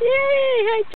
Yay! Hi,